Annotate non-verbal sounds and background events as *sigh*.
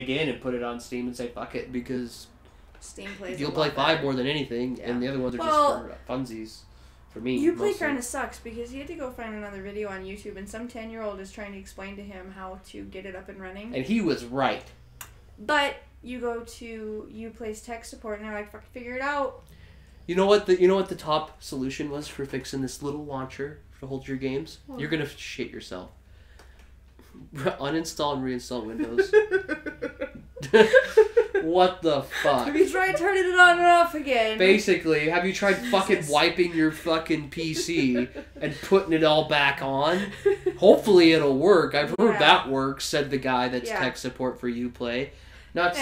again and put it on Steam and say fuck it because Steam plays. you'll a play lot five better. more than anything, and the other ones are Well, just for funsies. For me, Uplay mostly. kind of sucks because he had to go find another video on YouTube, and some ten year old is trying to explain to him how to get it up and running. and he was right. But you go to Uplay's tech support, and they're like, "Fucking figure it out." You know what the you know what the top solution was for fixing this little launcher to hold your games? What? You're gonna shit yourself. *laughs* Uninstall and reinstall Windows. *laughs* *laughs* what the fuck? Have you tried turning it on and off again? Basically, have you tried fucking wiping your fucking PC and putting it all back on? Hopefully it'll work. I've heard Yeah. that works, said the guy that's Yeah. tech support for Uplay. Not